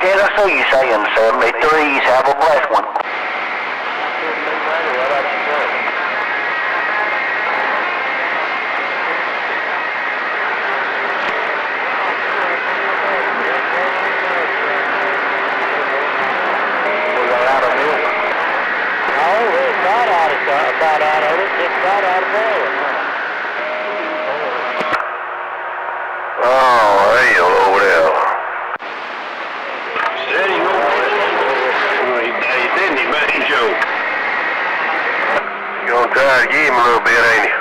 Tennessee saying 73s. Have a blessed one. Got out of out of about out of it. It's not out of there. Oh, hell over there. Steady on. Hey, didn't he, man, Joe? You gonna try to give a little bit, ain't you?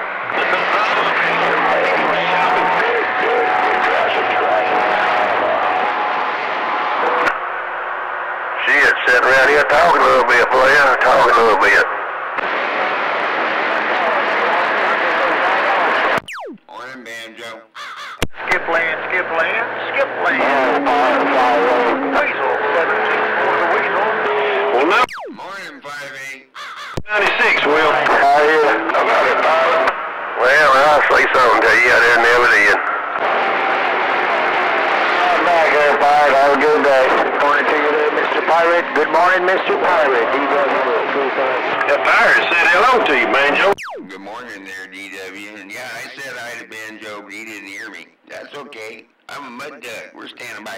Shit, sitting around here talking a little bit, player. Talking a little bit. Morning, Banjo. Skip land, skip land, skip land. Weasel, 17 for the weasel. Well, no. Morning, 5-8. 96, Will. How you? I got it, pilot. Well, I'll say something to you. I didn't never did. I'm back here, pilot. Have a good day. Good Morning to you there, Mr. Pirate. Good morning, Mr. Pirate. The pirate said hello to you, Banjo. Good morning there, DW. And yeah, I said hi to Banjo, but he didn't hear me. That's okay. I'm a mud duck. We're standing by.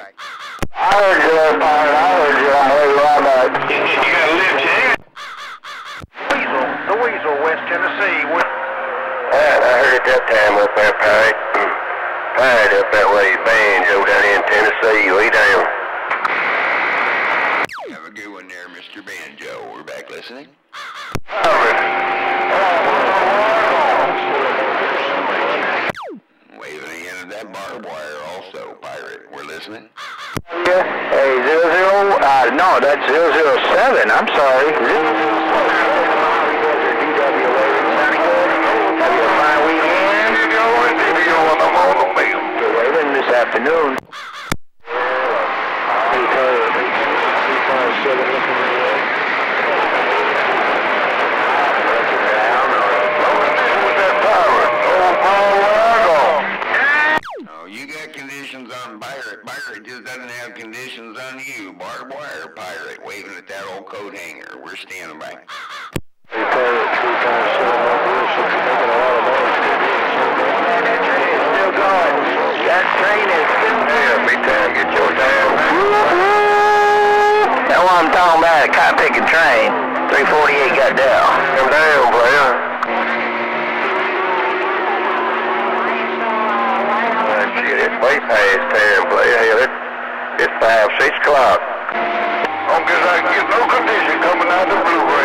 I heard you there, pilot. I heard you. I heard you all night. You gotta lift your head. Weasel, the Weasel, West Tennessee. Right, I heard it that time up there, Pirate. Pirate up that way, Banjo down in Tennessee, way down. Have a good one there, Mr. Banjo. We're back listening. Waving the end of that barbed wire also, pirate. We're listening. Yeah, hey, zero zero, uh, no, that's zero zero seven, I'm sorry. Have afternoon. Oh, you got conditions on pirate. Pirate just doesn't have conditions on you. Barbed wire pirate waving at that old coat hanger. We're standing by. I'm talking about, a cotton picking train. 348 got down. Come down, player. Oh, shit, it's way past time, player. Hell, it, it's 5, 6 o'clock. Long as I get no condition coming out of the blue.